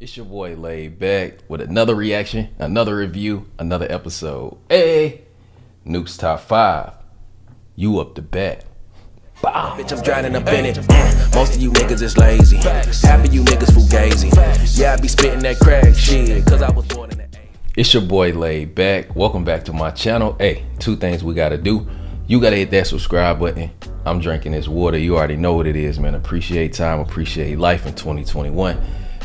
It's your boy LayedBak with another reaction, another review, another episode. Hey, Nuke's Top 5. You up the bat. Bow. Bitch, I'm drowning up in it. Mm. Most of you niggas is lazy. Half of you niggas fugazi. Yeah, I be spitting that crack shit, cause I was born in the It's your boy LayedBak. Welcome back to my channel. Hey, two things we gotta do. You gotta hit that subscribe button. I'm drinking this water. You already know what it is, man. Appreciate time, appreciate life in 2021.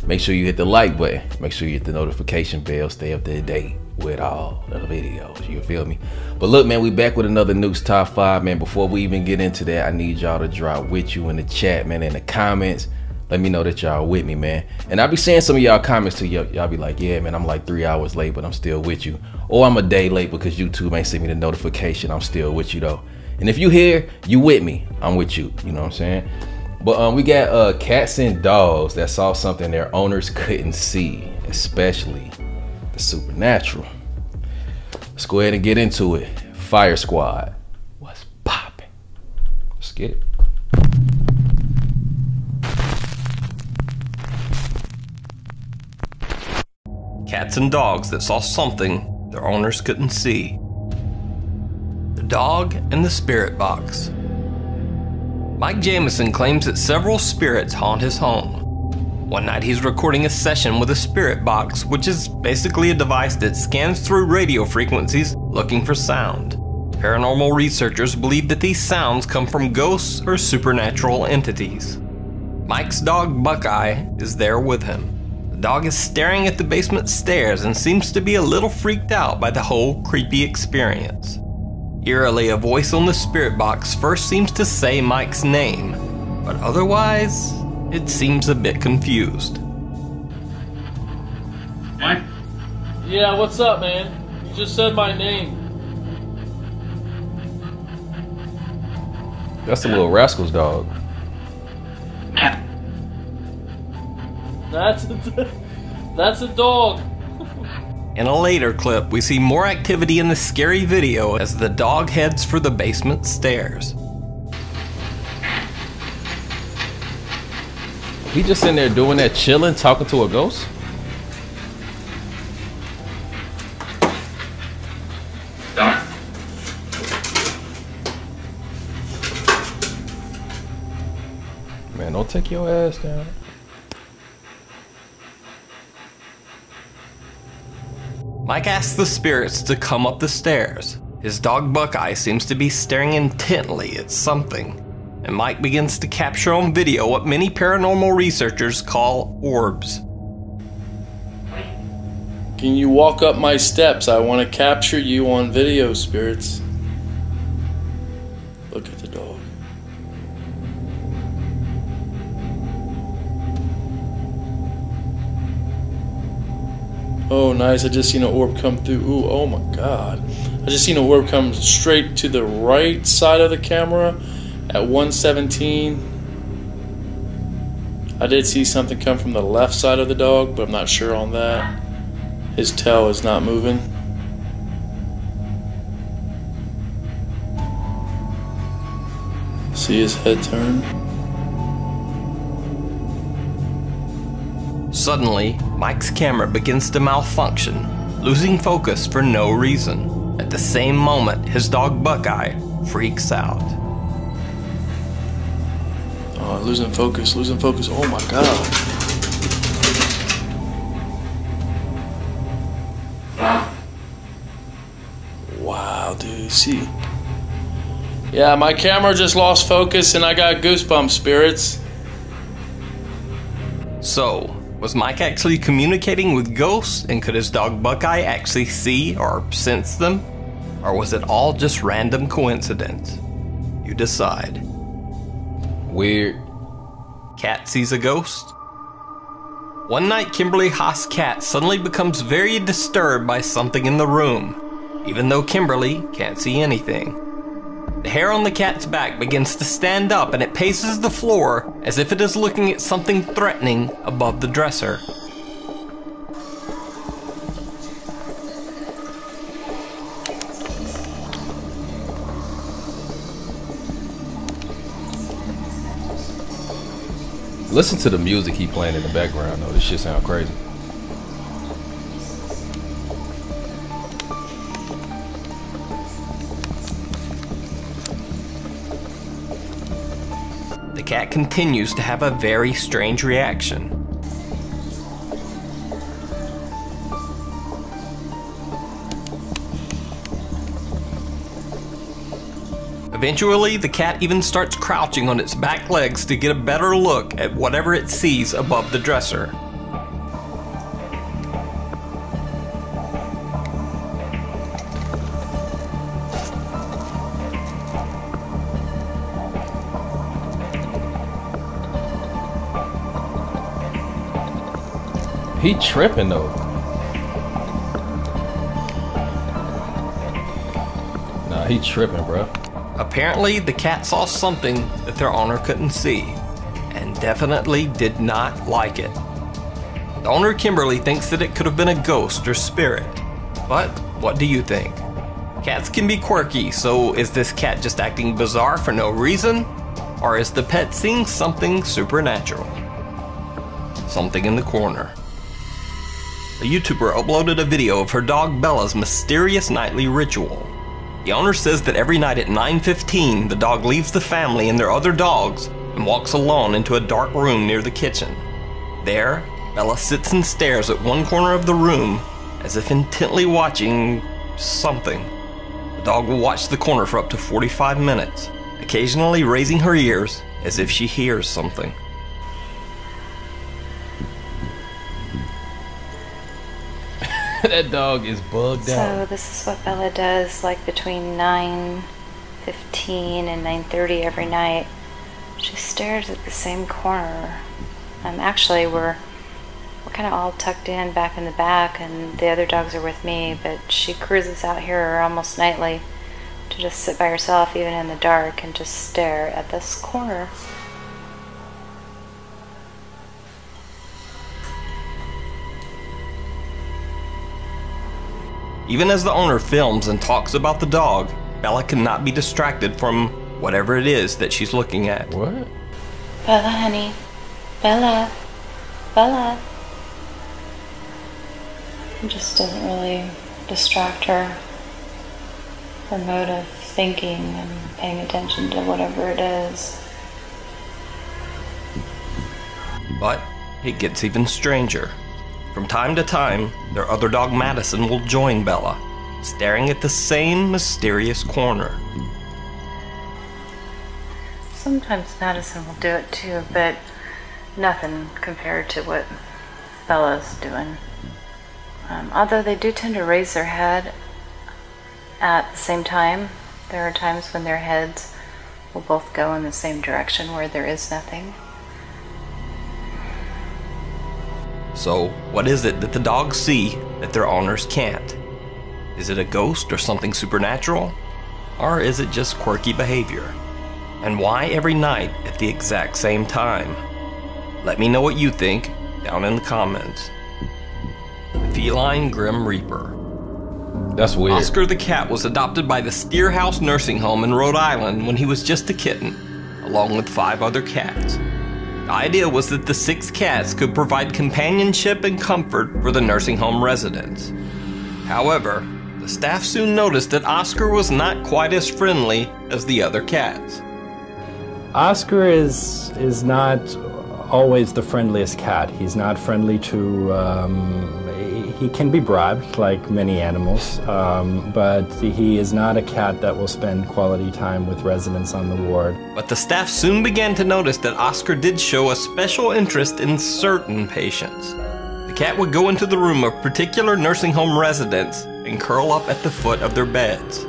Make sure you hit the like button. Make sure you hit the notification bell. Stay up to date with all the videos. You feel me? But look, man, we back with another Nukes Top 5, man. Before we even get into that, I need y'all to drop with you in the chat, man, in the comments. Let me know that y'all with me, man. And I'll be seeing some of y'all comments to y'all. Y'all be like, yeah, man, I'm like three hours late, but I'm still with you. Or I'm a day late because YouTube ain't send me the notification. I'm still with you, though. And if you here, you with me. I'm with you. You know what I'm saying? But um, we got uh, cats and dogs that saw something their owners couldn't see, especially the supernatural. Let's go ahead and get into it. Fire Squad, what's popping? Let's get it. Cats and dogs that saw something their owners couldn't see. The dog and the spirit box. Mike Jamison claims that several spirits haunt his home. One night he's recording a session with a spirit box, which is basically a device that scans through radio frequencies looking for sound. Paranormal researchers believe that these sounds come from ghosts or supernatural entities. Mike's dog Buckeye is there with him. The dog is staring at the basement stairs and seems to be a little freaked out by the whole creepy experience. Eerily, a voice on the spirit box first seems to say Mike's name, but otherwise, it seems a bit confused. Mike? Yeah, what's up, man? You just said my name. That's the little rascals dog. That's a, that's a dog. In a later clip, we see more activity in the scary video as the dog heads for the basement stairs. He just in there doing that, chilling, talking to a ghost. Doc? Man, don't take your ass down. Mike asks the spirits to come up the stairs. His dog Buckeye seems to be staring intently at something, and Mike begins to capture on video what many paranormal researchers call orbs. Can you walk up my steps? I want to capture you on video, spirits. Oh, nice. I just seen an orb come through. Ooh, oh my god. I just seen an orb come straight to the right side of the camera at 117. I did see something come from the left side of the dog, but I'm not sure on that. His tail is not moving. See his head turn? Suddenly, Mike's camera begins to malfunction, losing focus for no reason. At the same moment, his dog Buckeye freaks out. Oh, losing focus, losing focus. Oh my god. Wow, dude, see. Yeah, my camera just lost focus and I got goosebumps, spirits. So, was Mike actually communicating with ghosts, and could his dog Buckeye actually see or sense them? Or was it all just random coincidence? You decide. Weird. Cat sees a ghost? One night, Kimberly Haas' cat suddenly becomes very disturbed by something in the room, even though Kimberly can't see anything. The hair on the cat's back begins to stand up and it paces the floor as if it is looking at something threatening above the dresser. Listen to the music he playing in the background though. This shit sound crazy. Continues to have a very strange reaction. Eventually, the cat even starts crouching on its back legs to get a better look at whatever it sees above the dresser. He tripping though. Nah, he tripping, bro. Apparently, the cat saw something that their owner couldn't see, and definitely did not like it. The owner, Kimberly, thinks that it could have been a ghost or spirit. But what do you think? Cats can be quirky, so is this cat just acting bizarre for no reason? Or is the pet seeing something supernatural? Something in the corner. A YouTuber uploaded a video of her dog Bella's mysterious nightly ritual. The owner says that every night at 9:15, the dog leaves the family and their other dogs and walks alone into a dark room near the kitchen. There, Bella sits and stares at one corner of the room as if intently watching something. The dog will watch the corner for up to 45 minutes, occasionally raising her ears as if she hears something. that dog is bugged So out. this is what Bella does like between 9:15 and 9:30 every night. She stares at the same corner. Um, actually, we're we're kind of all tucked in back in the back, and the other dogs are with me. But she cruises out here almost nightly to just sit by herself, even in the dark, and just stare at this corner. Even as the owner films and talks about the dog, Bella cannot be distracted from whatever it is that she's looking at. What? Bella, honey. Bella. Bella. It just doesn't really distract her. Her mode of thinking and paying attention to whatever it is. But it gets even stranger. From time to time, their other dog Madison will join Bella, staring at the same mysterious corner. Sometimes Madison will do it too, but nothing compared to what Bella's doing. Um, although they do tend to raise their head at the same time, there are times when their heads will both go in the same direction where there is nothing. So, what is it that the dogs see that their owners can't? Is it a ghost or something supernatural? Or is it just quirky behavior? And why every night at the exact same time? Let me know what you think down in the comments. The Feline Grim Reaper. That's weird. Oscar the cat was adopted by the Steere House Nursing Home in Rhode Island when he was just a kitten, along with five other cats. The idea was that the six cats could provide companionship and comfort for the nursing home residents. However, the staff soon noticed that Oscar was not quite as friendly as the other cats. Oscar is is not always the friendliest cat. He's not friendly to. Um, he can be bribed like many animals, um, but he is not a cat that will spend quality time with residents on the ward. But the staff soon began to notice that Oscar did show a special interest in certain patients. The cat would go into the room of particular nursing home residents and curl up at the foot of their beds.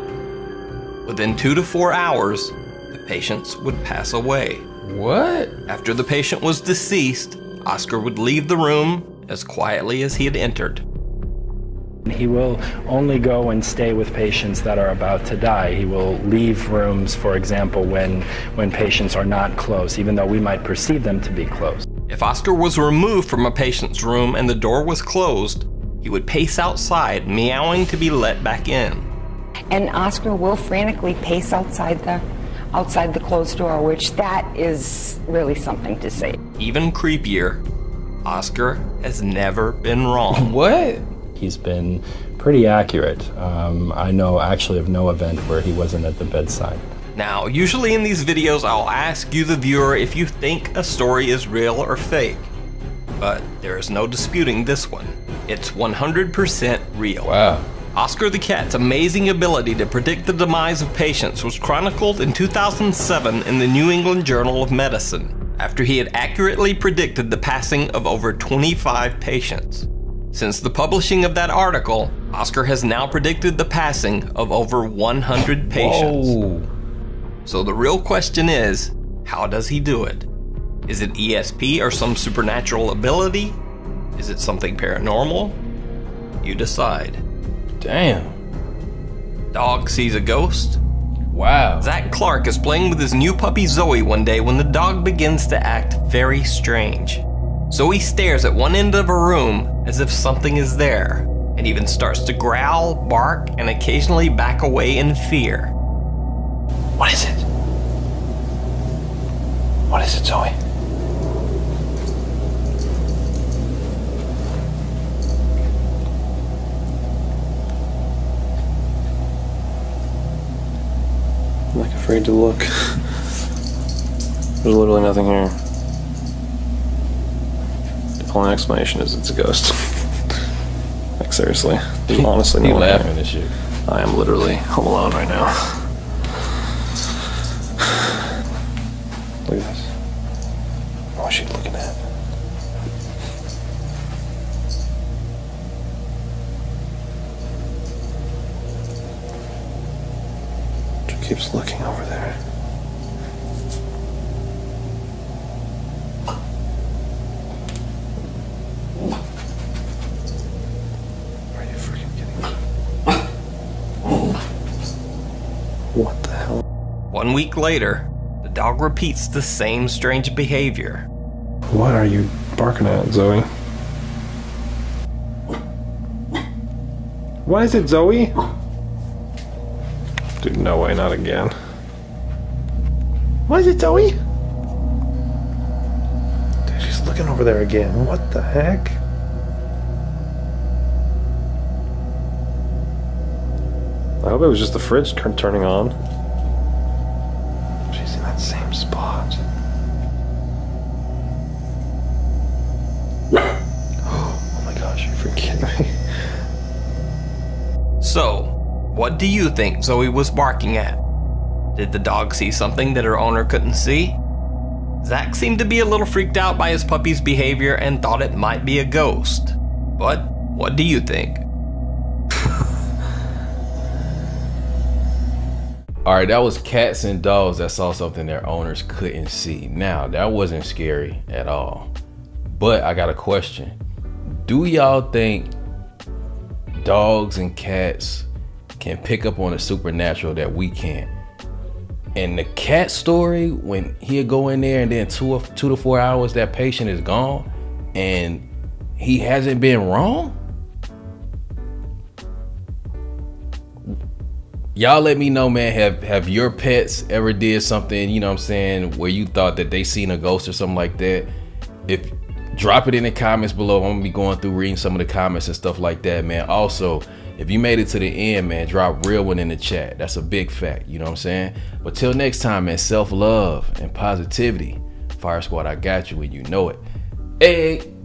Within two to four hours, the patients would pass away. What? After the patient was deceased, Oscar would leave the room as quietly as he had entered. He will only go and stay with patients that are about to die. He will leave rooms, for example, when, when patients are not close, even though we might perceive them to be close. If Oscar was removed from a patient's room and the door was closed, he would pace outside, meowing to be let back in. And Oscar will frantically pace outside the outside the closed door, which that is really something to see. even creepier, Oscar has never been wrong. What? He's been pretty accurate. Um, I know actually of no event where he wasn't at the bedside. Now, usually in these videos, I'll ask you, the viewer, if you think a story is real or fake. But there is no disputing this one. It's 100% real. Wow. Oscar the Cat's amazing ability to predict the demise of patients was chronicled in 2007 in the New England Journal of Medicine, after he had accurately predicted the passing of over 25 patients. Since the publishing of that article, Oscar has now predicted the passing of over 100 patients. Whoa. So the real question is, how does he do it? Is it ESP or some supernatural ability? Is it something paranormal? You decide. Damn. Dog sees a ghost. Wow. Zach Clark is playing with his new puppy Zoe one day when the dog begins to act very strange. Zoe stares at one end of a room as if something is there, and even starts to growl, bark, and occasionally back away in fear. What is it? What is it, Zoe? I'm like afraid to look. There's literally nothing here. Only explanation is it's a ghost. like seriously, there's honestly no here. laughing shit. I am literally home alone right now. Look at this. What's she looking at? She keeps looking over there. One week later, the dog repeats the same strange behavior. What are you barking at, Zoe? What is it, Zoe? Dude, no way, not again. What is it, Zoe? Dude, she's looking over there again. What the heck? I hope it was just the fridge turning on. So, what do you think Zoe was barking at? Did the dog see something that her owner couldn't see? Zach seemed to be a little freaked out by his puppy's behavior and thought it might be a ghost. But what do you think? All right, that was cats and dogs that saw something their owners couldn't see. Now, that wasn't scary at all. But I got a question. Do y'all think dogs and cats can pick up on the supernatural that we can't? And the cat story, when he'll go in there and then two or two to four hours, that patient is gone and he hasn't been wrong? y'all let me know man have have your pets ever did something you know what i'm saying where you thought that they seen a ghost or something like that if drop it in the comments below. I'm gonna be going through reading some of the comments and stuff like that man. Also if you made it to the end man drop real one in the chat. That's a big fact you know what i'm saying? But till next time man self-love and positivity. Fire squad i got you and you know it. Hey